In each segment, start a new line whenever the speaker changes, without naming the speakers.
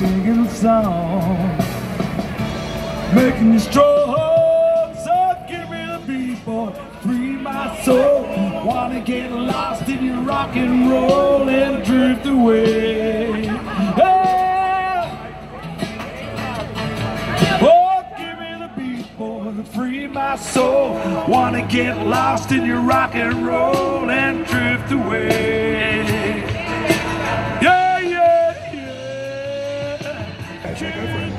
singing a song, making you strong. So give me the beat, boy, free my soul. Wanna get lost in your rock and roll and drift away. Oh, give me the beat, boy, free my soul. Wanna get lost in your rock and roll and drift away. Yeah.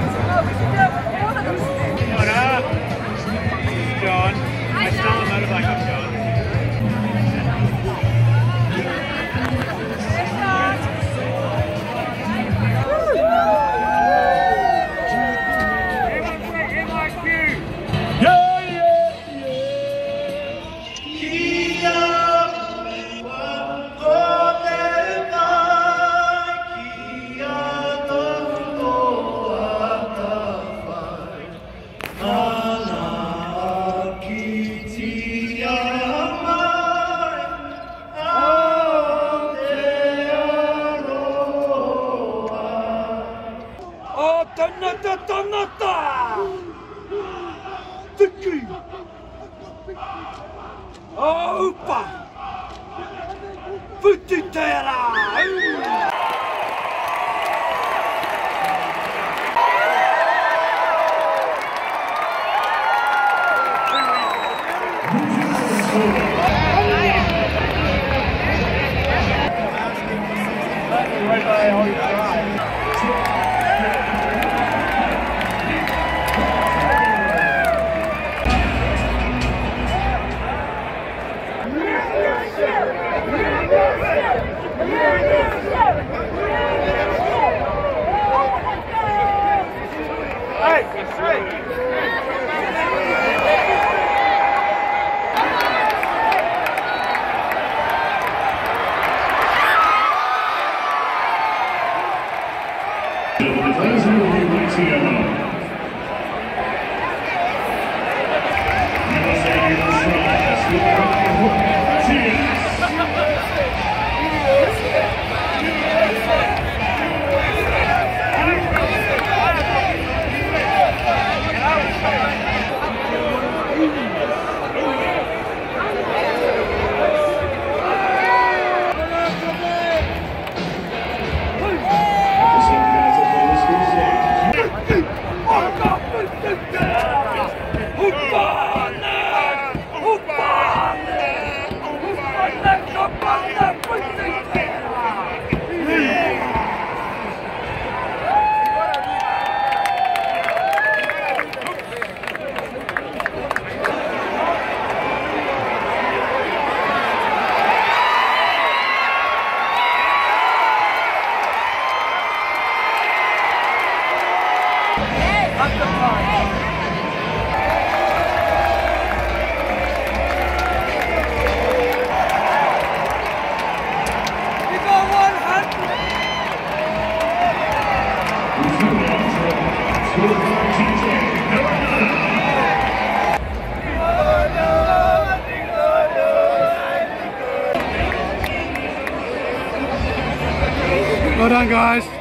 Tanatanata! Tiki! Opa! Futiteira!
Right by all your tanata, tanata! Hey, up the fire.
Well done, guys.